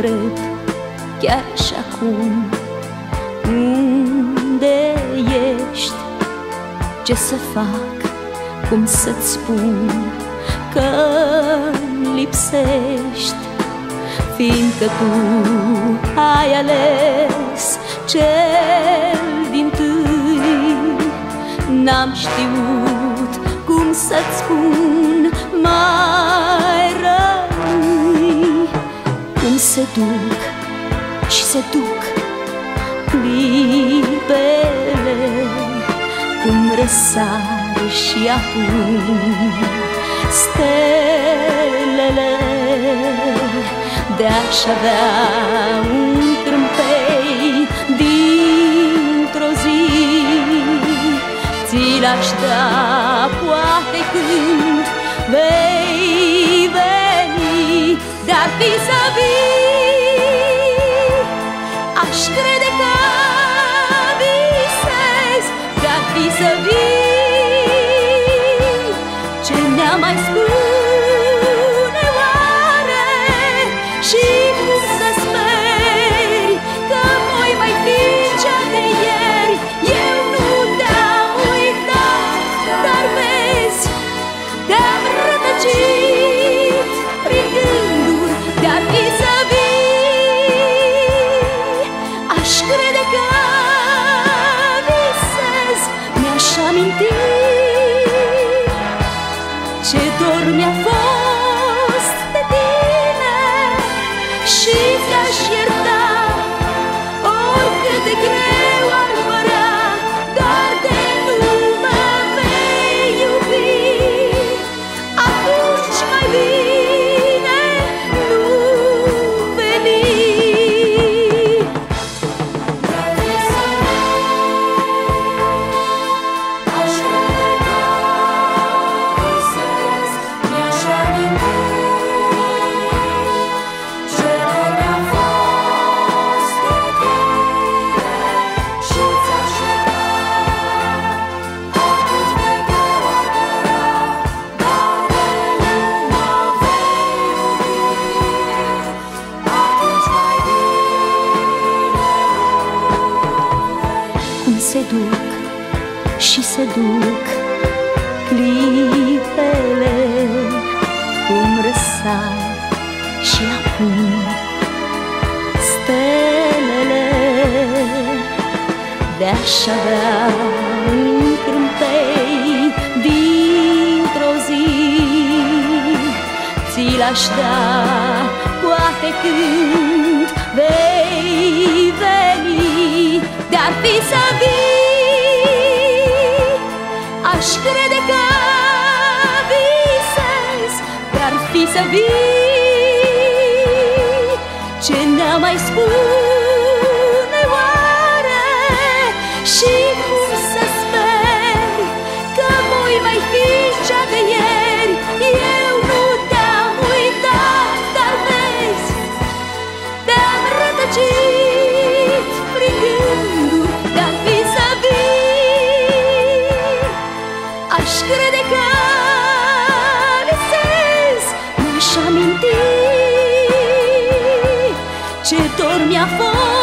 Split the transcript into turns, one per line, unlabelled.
întreb chiar și acum Unde ești? Ce să fac? Cum să-ți spun că lipsești? Fiindcă tu ai ales cel din tâi N-am știut cum să-ți spun mai se duc și se duc clipele Cum răsar și acum stelele. De-aș avea un trâmpei dintr-o zi Ți l-aș da poate când vei veni Dar fi să vii Aș crede că visez Dar fi să vii Ce ne-a mai spune Ce duc și se duc clipele Cum răsar și acum. Stelele De-aș avea un crâmpei dintr-o zi Ți l-aș da poate când vei veni. De-ar fi să Aș crede că visez Dar fi să vii. Ce ne-a mai spune Aș crede că visez Mi-aș aminti Ce dor mi-a fost